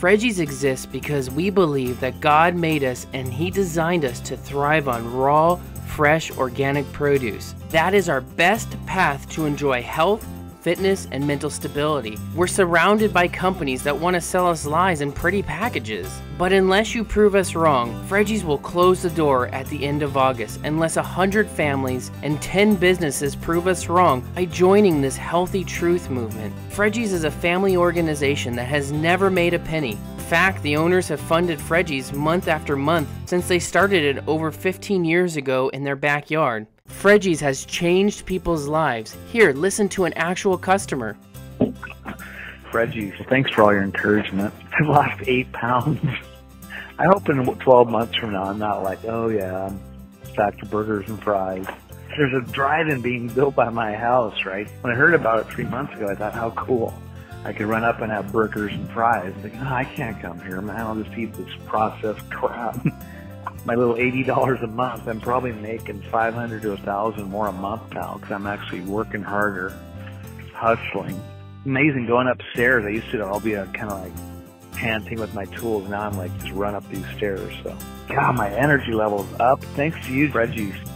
Freggies exist because we believe that God made us and He designed us to thrive on raw, fresh, organic produce. That is our best path to enjoy health, fitness, and mental stability. We're surrounded by companies that want to sell us lies in pretty packages. But unless you prove us wrong, Freggies will close the door at the end of August unless 100 families and 10 businesses prove us wrong by joining this healthy truth movement. Freggies is a family organization that has never made a penny. In fact, the owners have funded Freggies month after month since they started it over 15 years ago in their backyard. Freggies has changed people's lives. Here, listen to an actual customer. Freggies, thanks for all your encouragement. I've lost eight pounds. I hope in 12 months from now I'm not like, oh yeah, I'm back to burgers and fries. There's a drive-in being built by my house, right? When I heard about it three months ago, I thought, how cool. I could run up and have burgers and fries. Like, oh, I can't come here, man. I'll just eat this processed crap. my little eighty dollars a month, I'm probably making five hundred to a thousand more a month now because I'm actually working harder, hustling. Amazing going upstairs. I used to all be kind of like panting with my tools. Now I'm like just run up these stairs. So, God, my energy level's up thanks to you, Freggies.